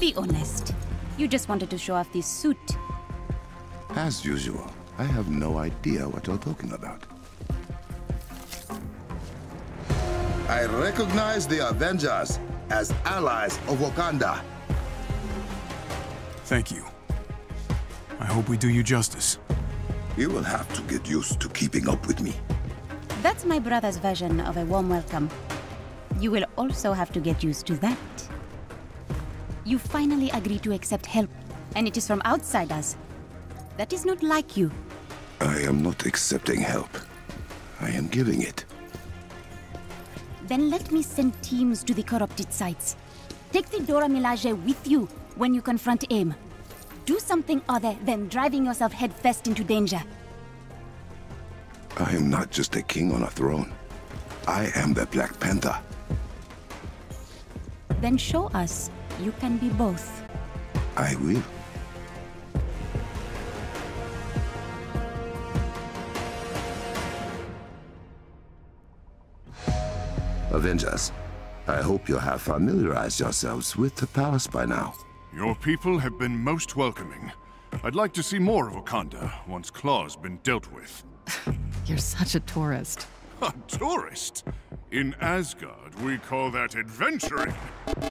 Be honest. You just wanted to show off this suit. As usual, I have no idea what you're talking about. I recognize the Avengers as allies of Wakanda. Thank you. I hope we do you justice. You will have to get used to keeping up with me. That's my brother's version of a warm welcome. You will also have to get used to that. You finally agree to accept help, and it is from outsiders. That is not like you. I am not accepting help. I am giving it. Then let me send teams to the corrupted sites. Take the Dora Milaje with you when you confront AIM. Do something other than driving yourself headfirst into danger. I am not just a king on a throne. I am the Black Panther. Then show us you can be both. I will. Avengers, I hope you have familiarized yourselves with the palace by now. Your people have been most welcoming. I'd like to see more of Wakanda once Klaw's been dealt with. You're such a tourist. A tourist? In Asgard, we call that adventuring.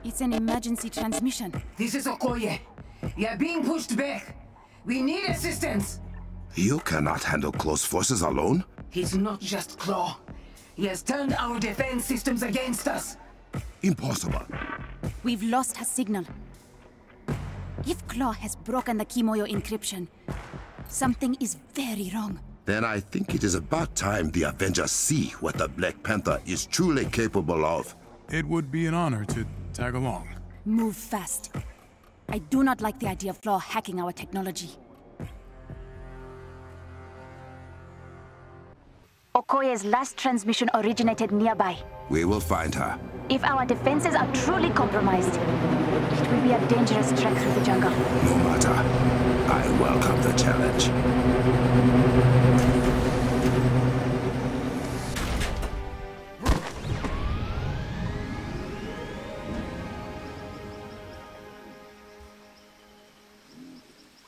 It's an emergency transmission. This is Okoye. You're being pushed back. We need assistance. You cannot handle Klaw's forces alone? He's not just Klaw. He has turned our defense systems against us. Impossible. We've lost her signal. If Klaw has broken the Kimoyo encryption, something is very wrong. Then I think it is about time the Avengers see what the Black Panther is truly capable of. It would be an honor to tag along. Move fast. I do not like the idea of Klaw hacking our technology. Okoye's last transmission originated nearby. We will find her. If our defenses are truly compromised, it will be a dangerous trek through the jungle. No matter. I welcome the challenge.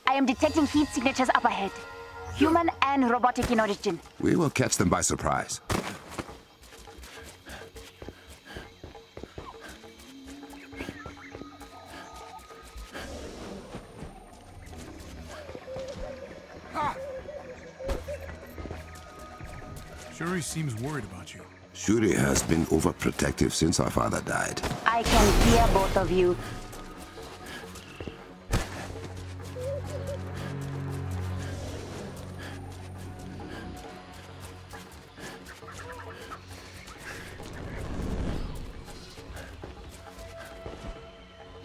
I am detecting heat signatures up ahead. Human and robotic in origin. We will catch them by surprise. Seems worried about you. Shuri has been overprotective since our father died. I can hear both of you.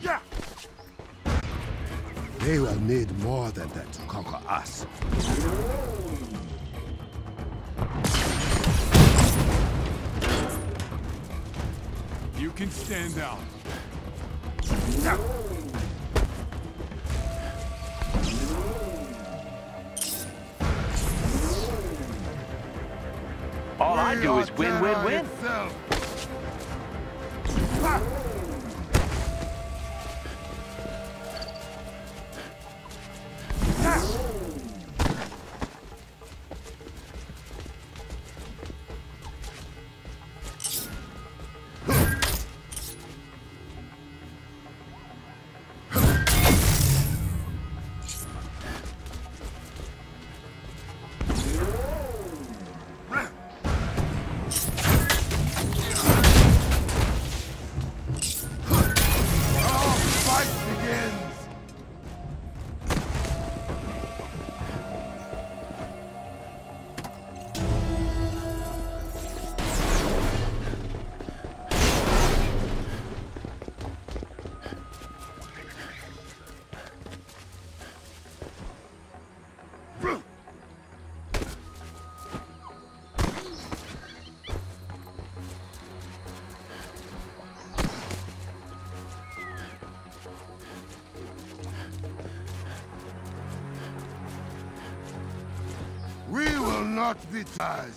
Yeah. They will need more than that to conquer us. Can stand down. All I do is win, win, win. Not the time.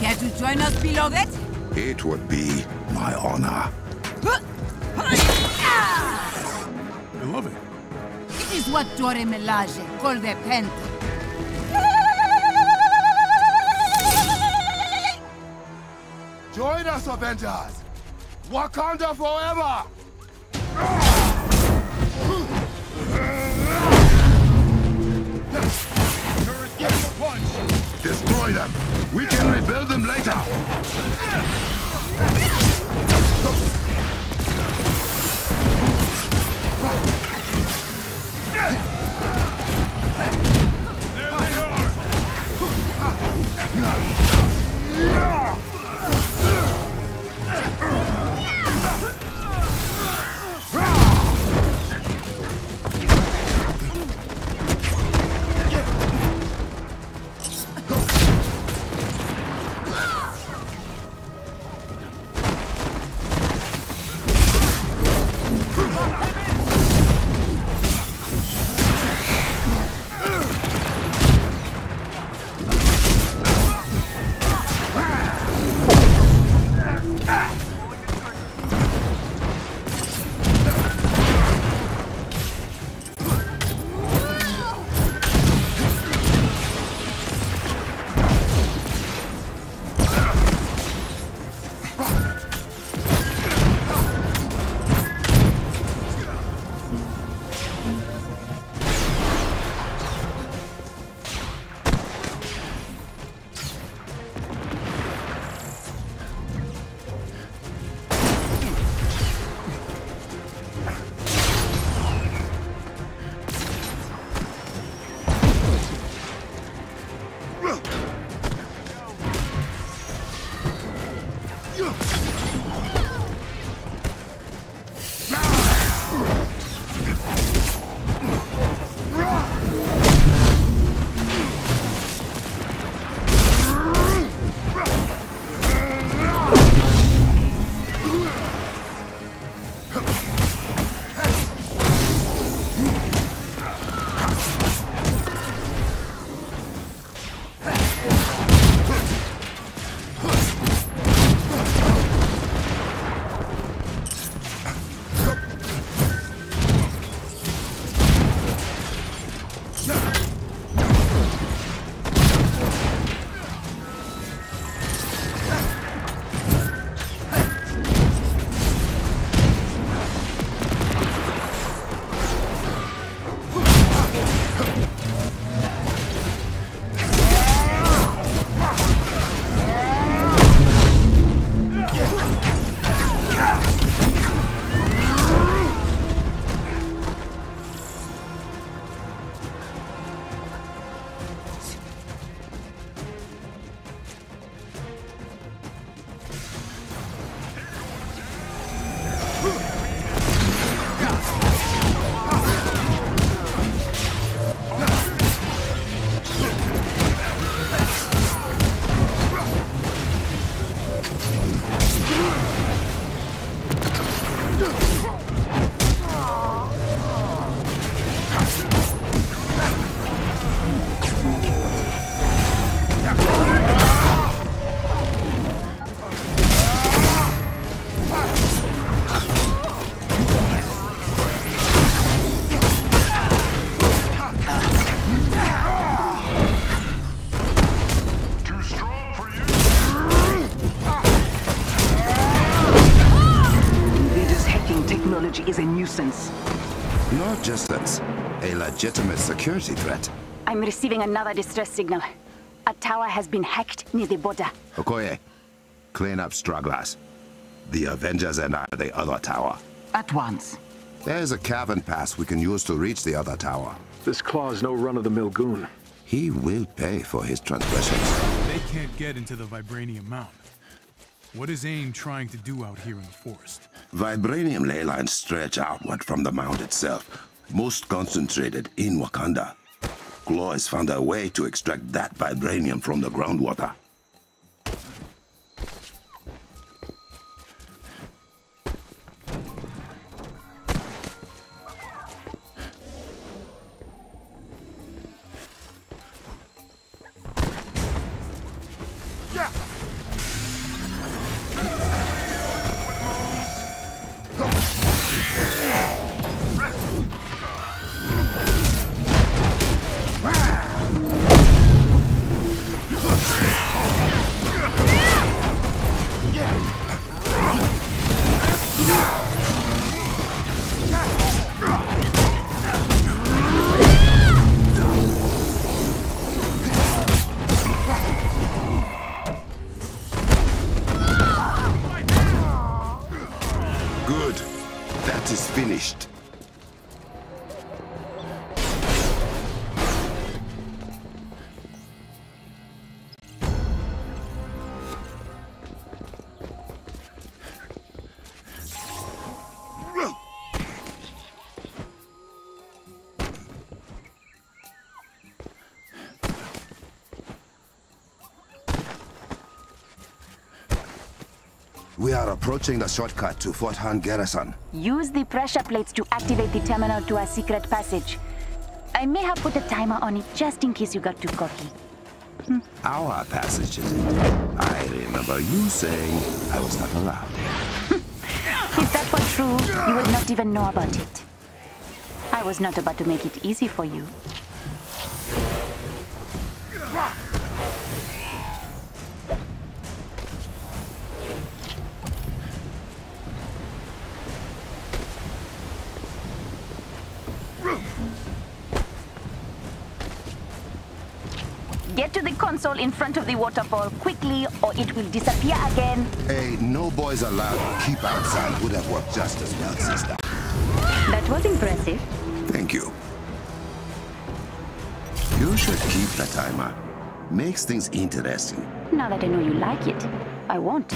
Will not be tied. beloved? It would be my honor. I love it. It is what Dora Milaje call the Panther. Join us, Avengers! Wakanda forever! Destroy them! We can rebuild them later! Invaders legitimate security threat. I'm receiving another distress signal. A tower has been hacked near the border. Okoye, clean up stragglers. The Avengers and I are the other tower. At once. There's a cavern pass we can use to reach the other tower. This Klaw's no run-of-the-mill goon. He will pay for his transgressions. They can't get into the Vibranium Mound. What is AIM trying to do out here in the forest? Vibranium ley lines stretch outward from the mound itself, most concentrated in Wakanda. Klaw has found a way to extract that vibranium from the groundwater. We are approaching the shortcut to Fort Han Garrison. Use the pressure plates to activate the terminal to a secret passage. I may have put a timer on it just in case you got too cocky. Hmm. Our passage is it? I remember you saying I was not allowed. Hmm. If that were true, you would not even know about it. I was not about to make it easy for you. In front of the waterfall quickly or it will disappear again. Hey, no boys allowed keep outside would have worked just as well, sister. That was impressive. Thank you. You should keep the timer. Makes things interesting. Now that I know you like it, I won't.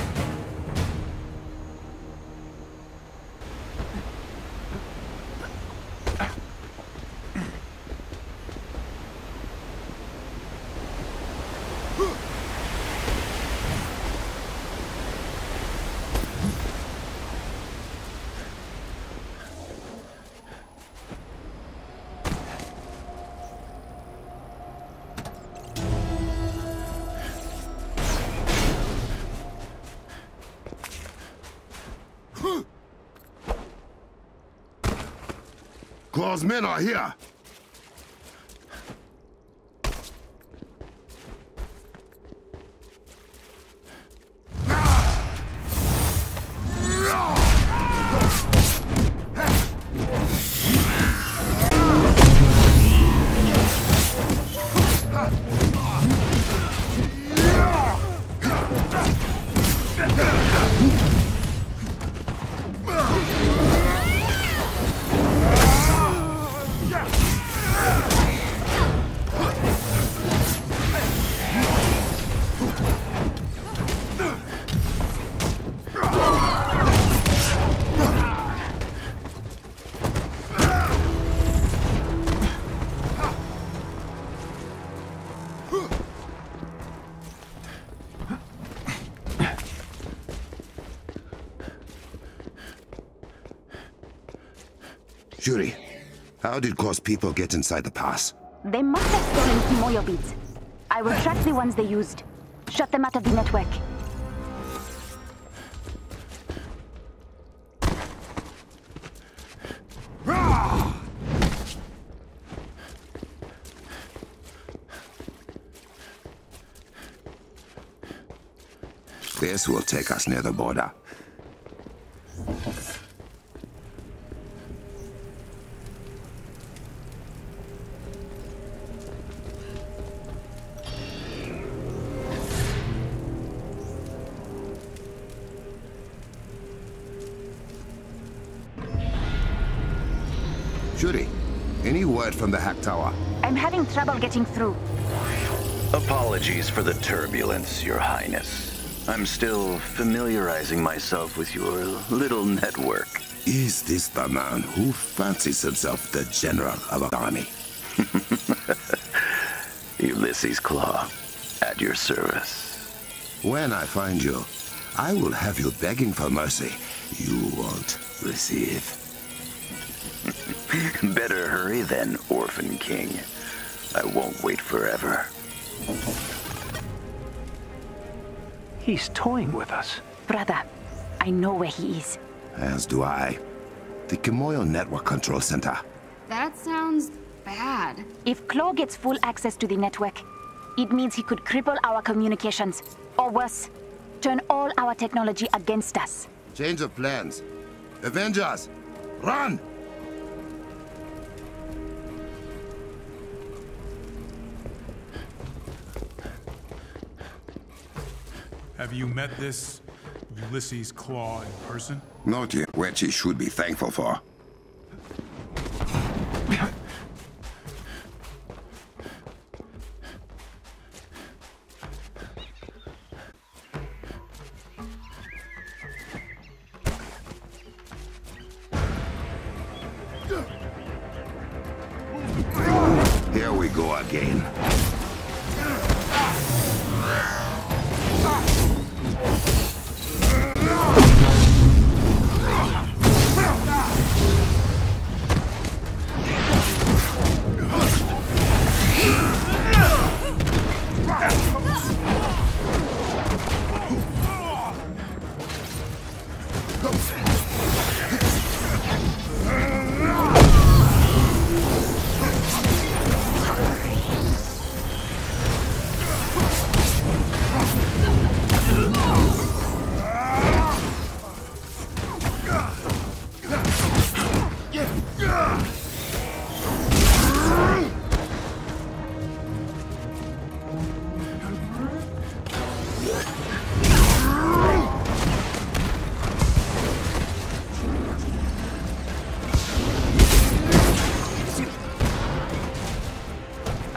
Klaw's men are here. Shuri, how did Klaw's people get inside the pass? They must have stolen Kimoyo beads. I will track the ones they used. Shut them out of the network. This will take us near the border. From the hack tower? I'm having trouble getting through. Apologies for the turbulence, Your Highness. I'm still familiarizing myself with your little network. Is this the man who fancies himself the general of an army? Ulysses Klaw, at your service. When I find you, I will have you begging for mercy. You won't receive. Better hurry then, Orphan King. I won't wait forever. He's toying with us. Brother, I know where he is. As do I. The Kimoyo Network Control Center. That sounds bad. If Klaw gets full access to the network, it means he could cripple our communications. Or worse, turn all our technology against us. Change of plans. Avengers, run! You met this Ulysses Klaw in person? Not yet, which he should be thankful for.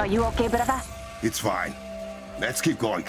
Are you okay, brother? It's fine. Let's keep going.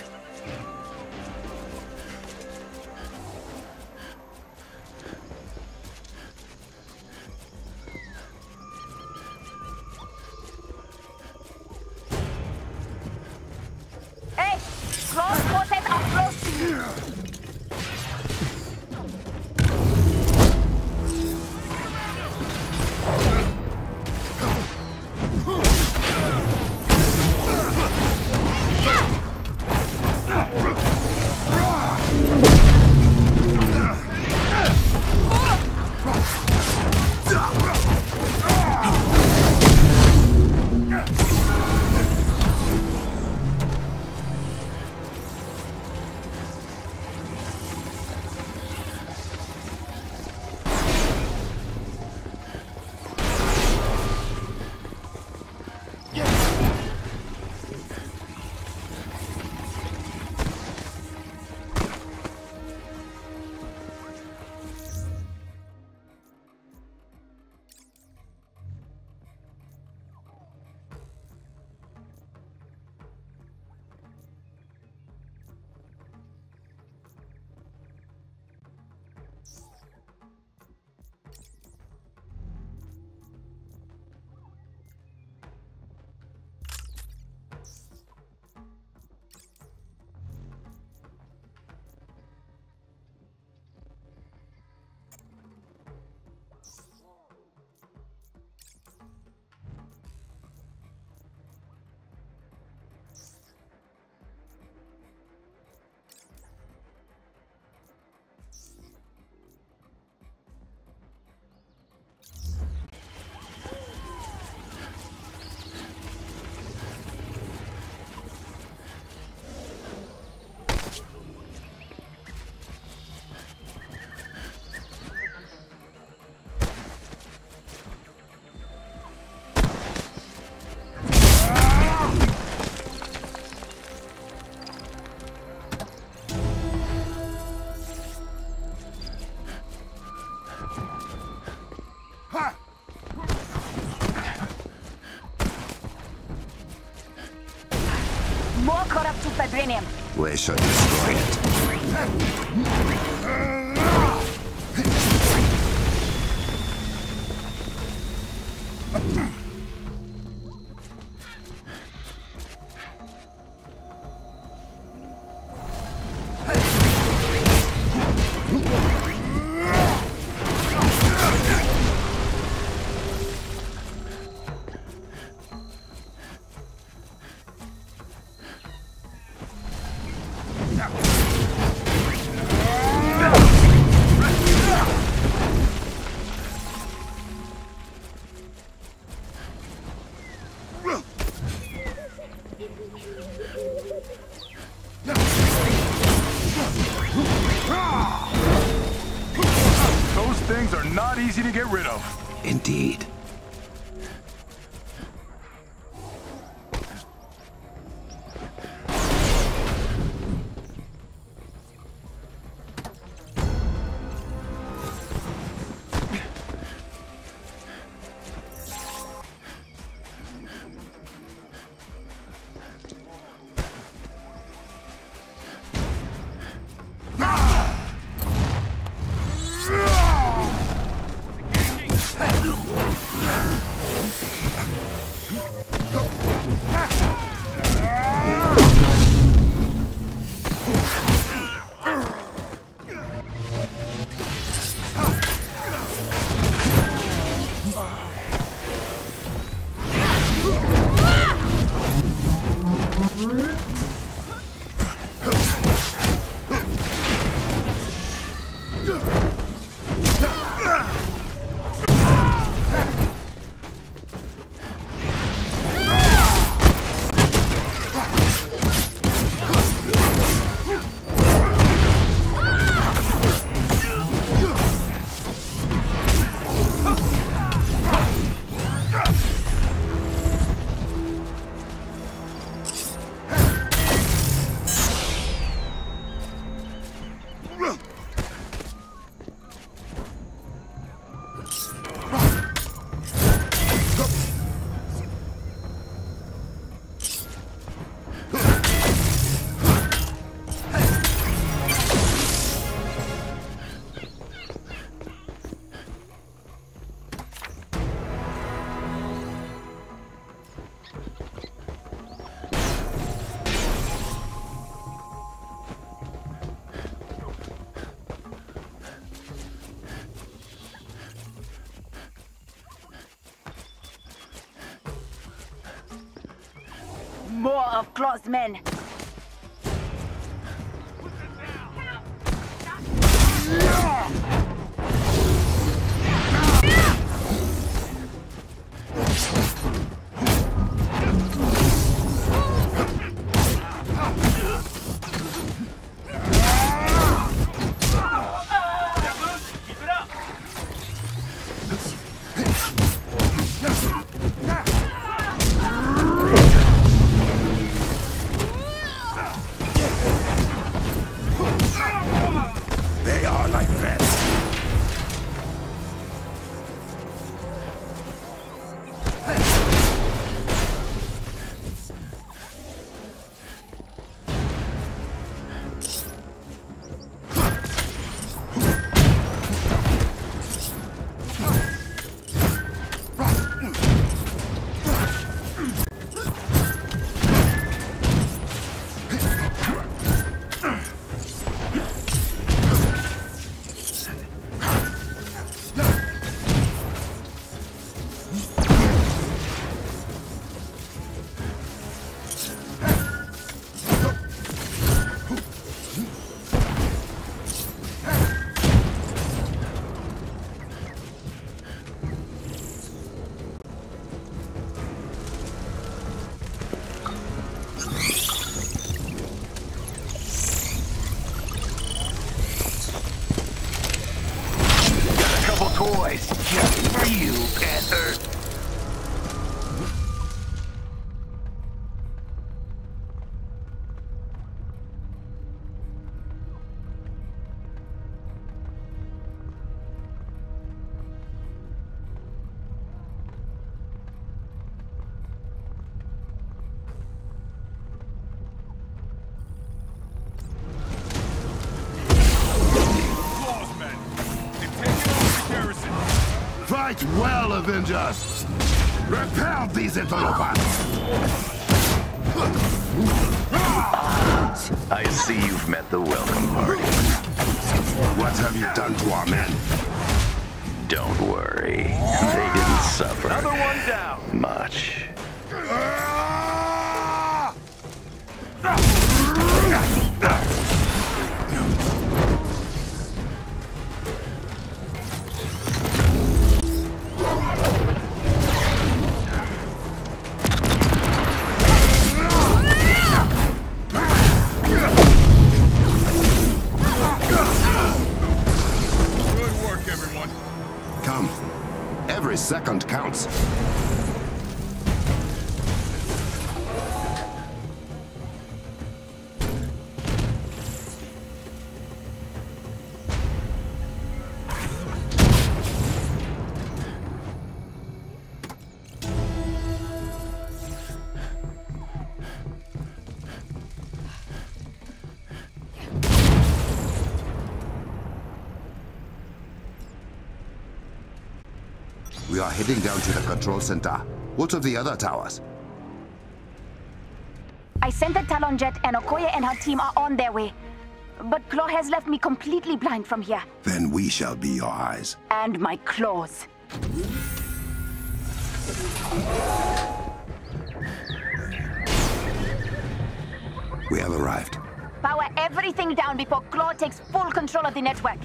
We shall destroy it. Of men. Fight well, Avengers! Repel these interlopers! I see you've met the welcome party. What have you done to our men? Don't worry. They didn't suffer Another one down! much. Second counts. Control center. What of the other towers? I sent the Talon jet and Okoye and her team are on their way. But Klaw has left me completely blind from here. Then we shall be your eyes. And my claws. We have arrived. Power everything down before Klaw takes full control of the network.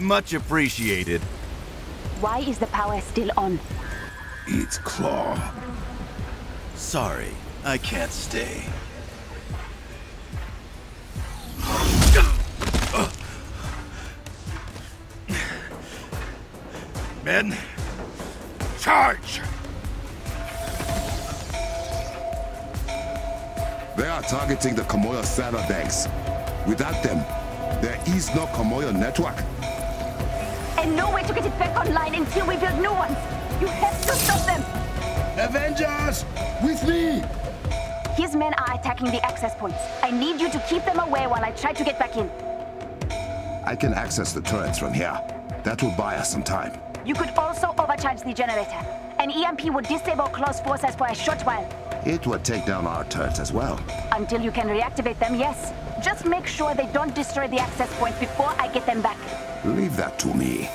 Much appreciated. Why is the power still on? It's Klaw. Sorry, I can't stay. Men, charge! They are targeting the Kimoyo saddlebags. Without them, there is no Kimoyo network. And no way to get it back online until we build new ones. You have to stop them. Avengers! With me! His men are attacking the access points. I need you to keep them away while I try to get back in. I can access the turrets from here. That will buy us some time. You could also overcharge the generator. An EMP would disable Klaw's forces for a short while. It would take down our turrets as well. Until you can reactivate them, yes. Just make sure they don't destroy the access points before I get them back. Leave that to me.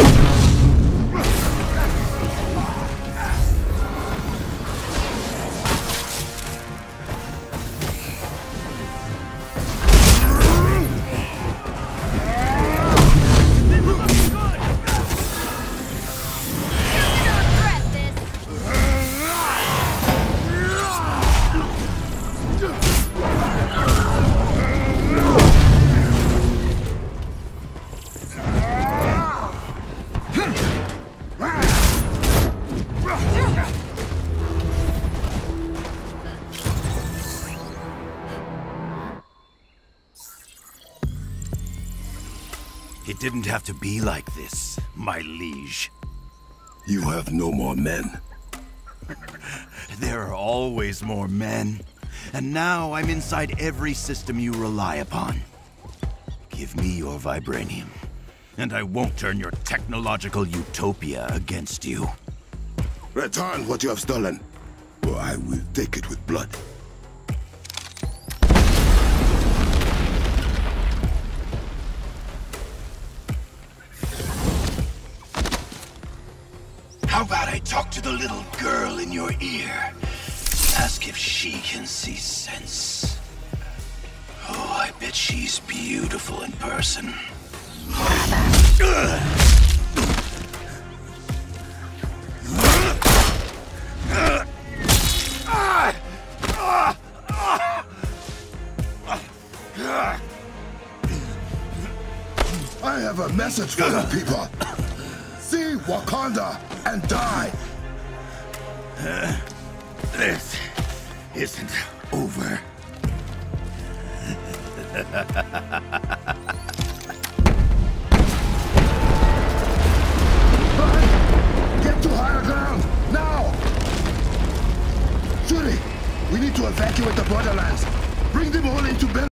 Didn't have to be like this, my liege. You have no more men. There are always more men. And now I'm inside every system you rely upon. Give me your vibranium, and I won't turn your technological utopia against you. Return what you have stolen, or I will take it with blood. The little girl in your ear? Ask if she can see sense. Oh, I bet she's beautiful in person. I have a message for you people. See Wakanda and die.